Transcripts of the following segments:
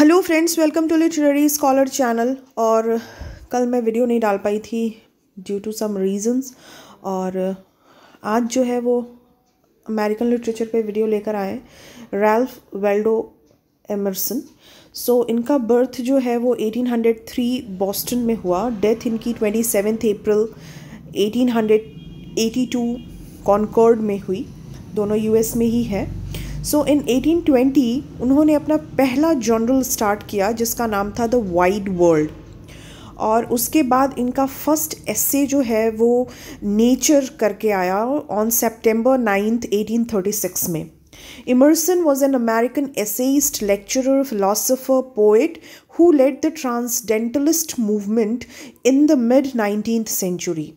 Hello friends welcome to literary scholar channel और कल मैं वीडियो नहीं डाल पाई थी ड्यू टू सम रीजंस और आज जो है वो अमेरिकन लिटरेचर पे वीडियो लेकर आए रैल्फ वेल्डो एमरसन सो इनका बर्थ जो है वो 1803 बॉस्टन में हुआ। डेथ इनकी ट्वेंटी सेवन अप्रैल 1882 कॉन्कॉर्ड में हुई। दोनों यूएस में ही है। सो इन 1820 उन्होंने अपना पहला जर्नल स्टार्ट किया, जिसका नाम था द वाइड वर्ल्ड और उसके बाद इनका फ़र्स्ट एस्से जो है, वो नेचर करके आया ऑन सेप्टेम्बर नाइन्थ 1836 में. Emerson was an American essayist lecturer philosopher poet who led the transcendentalist movement in the mid nineteen century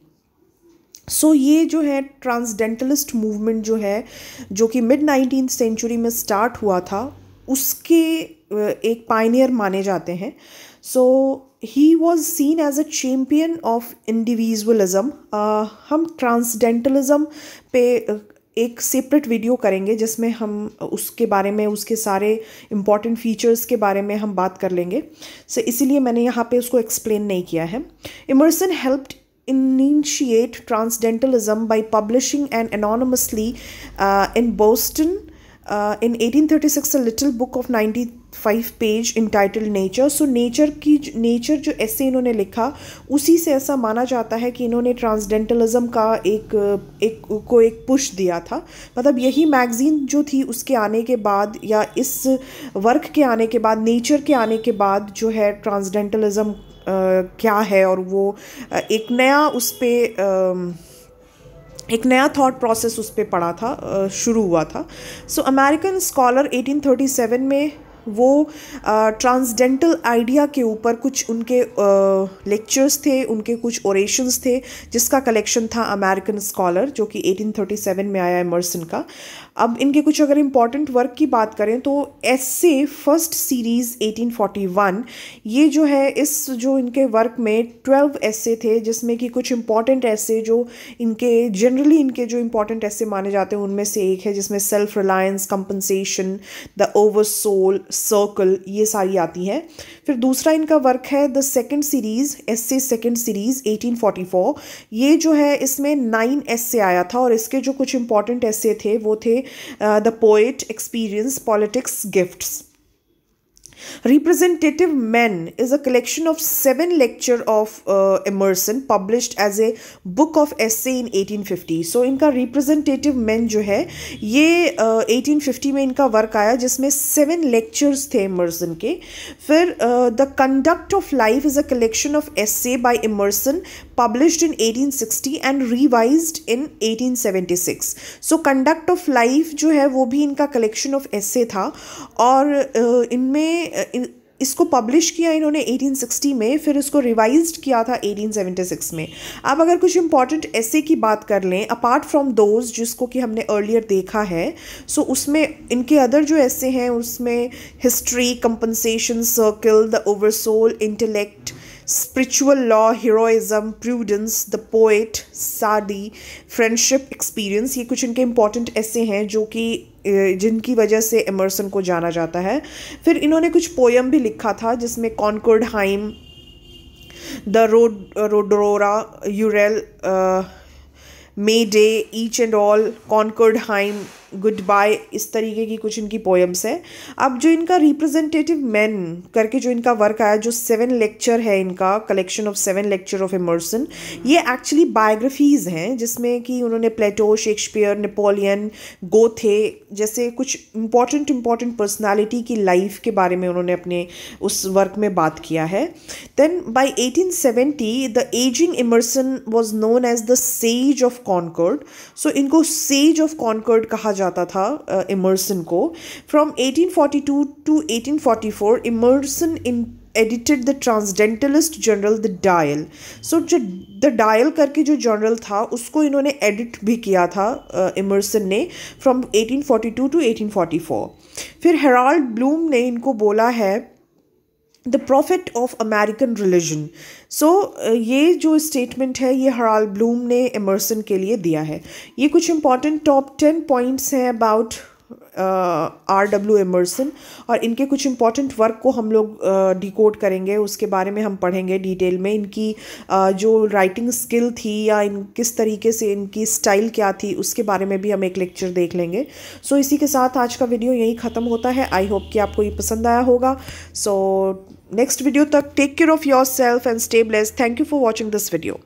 so so, ये जो है ट्रांसडेंटलिस्ट मूवमेंट जो है जो कि मिड नाइनटीन सेंचुरी में स्टार्ट हुआ था उसके एक पाइनियर माने जाते हैं। So he was seen as a champion of individualism हम ट्रांसडेंटलिज्म पे एक सेपरेट वीडियो करेंगे जिसमें हम उसके बारे में उसके सारे इंपॉर्टेंट फीचर्स के बारे में हम बात कर लेंगे। सो so, इसीलिए मैंने यहाँ पे उसको एक्सप्लेन नहीं किया है। Emerson helped initiate transcendentalism by publishing an anonymously uh, in Boston uh, in 1836 a little book of 95 page entitled nature so nature की नेचर जो ऐसे इन्होंने लिखा उसी से ऐसा माना जाता है कि इन्होंने ट्रांसडेंटलिज्म का एक एक को एक पुश दिया था मतलब यही मैगज़ीन जो थी उसके आने के बाद या इस वर्क के आने के बाद नेचर के आने के बाद जो है ट्रांसडेंटलिज्म क्या है और वो एक नया उस पर एक नया थॉट प्रोसेस उस पर पड़ा था शुरू हुआ था। सो अमेरिकन स्कॉलर 1837 में वो ट्रांसडेंटल आइडिया के ऊपर कुछ उनके लेक्चर्स थे, उनके कुछ ओरेशंस थे, जिसका कलेक्शन था अमेरिकन स्कॉलर जो कि 1837 में आया एमर्सन का। अब इनके कुछ अगर इंपॉर्टेंट वर्क की बात करें तो एस फ़र्स्ट सीरीज़ 1841 ये जो है, इस जो इनके वर्क में 12 ऐसे थे, जिसमें कि कुछ इंपॉर्टेंट ऐसे जो इनके जनरली इनके जो इंपॉर्टेंट ऐसे माने जाते हैं, उनमें से एक है, जिसमें self reliance compensation the over soul circle ये सारी आती हैं। फिर दूसरा इनका वर्क है द सेकेंड सीरीज़ एस से सेकेंड सीरीज़ 1844 ये जो है, इसमें नाइन एस से आया था और इसके जो कुछ इंपॉर्टेंट एस थे, वो थे the poet experience politics gifts Representative Men is a collection of seven lecture of uh, Emerson published as a book of essay in 1850. So इनका representative men जो है ये uh, 1850 में इनका वर्क आया जिसमें seven lectures थे Emerson के फिर uh, The Conduct of Life is a collection of essay by Emerson published in 1860 and revised in 1876. So Conduct of Life जो है वो भी इनका collection of essay था और uh, इनमें इसको पब्लिश किया इन्होंने 1860 में, फिर इसको रिवाइज किया था 1876 में। अब अगर कुछ इंपॉर्टेंट ऐसे की बात कर लें अपार्ट फ्रॉम दोज जिसको कि हमने अर्लियर देखा है सो उसमें इनके अदर जो ऐसे हैं, उसमें history compensation circle the oversoul intellect spiritual law heroism prudence the poet Saadi friendship experience ये कुछ इनके इंपॉर्टेंट ऐसे हैं जो कि जिनकी वजह से एमर्सन को जाना जाता है। फिर इन्होंने कुछ पोयम भी लिखा था, जिसमें Concord hymn the road rhodora Uriel May day each and all Concord hymn goodbye इस तरीके की कुछ इनकी पोएम्स है। अब जो इनका रिप्रेजेंटेटिव मैन करके जो इनका वर्क आया, जो सेवन लेक्चर है इनका collection of seven lecture of Emerson ये एक्चुअली बायोग्राफीज हैं, जिसमें कि उन्होंने प्लेटो शेक्सपियर नेपोलियन गोथे जैसे कुछ इंपॉर्टेंट इंपॉर्टेंट पर्सनैलिटी की लाइफ के बारे में उन्होंने अपने उस वर्क में बात किया है। Then by eighteen seventy the aging Emerson was known as the sage of Concord so इनको सेज ऑफ़ कॉन्कर्ड कहा जाता था इमर्सन को। From 1842 to 1844 Emerson in edited the transcendentalist journal the Dial so जो द डायल करके जो general था, उसको इन्होंने एडिट भी किया था इमर्सन ने फ्रॉम 1842 टू 1844 फिर हेराल्ड ब्लूम ने इनको बोला है the prophet of American religion so ये जो स्टेटमेंट है, ये हराल ब्लूम ने एमर्सन के लिए दिया है। ये कुछ इंपॉर्टेंट टॉप टेन पॉइंट्स हैं अबाउट आर डब्ल्यू एमर्सन और इनके कुछ इंपॉर्टेंट वर्क को हम लोग डिकोड करेंगे। उसके बारे में हम पढ़ेंगे डिटेल में। इनकी uh, जो राइटिंग स्किल थी या इन किस तरीके से इनकी स्टाइल क्या थी उसके बारे में भी हम एक लेक्चर देख लेंगे। सो so, इसी के साथ आज का वीडियो यहीं ख़त्म होता है। आई होप कि आपको ये पसंद आया होगा। सो नेक्स्ट वीडियो तक take care of yourself and stay blessed thank you for watching this video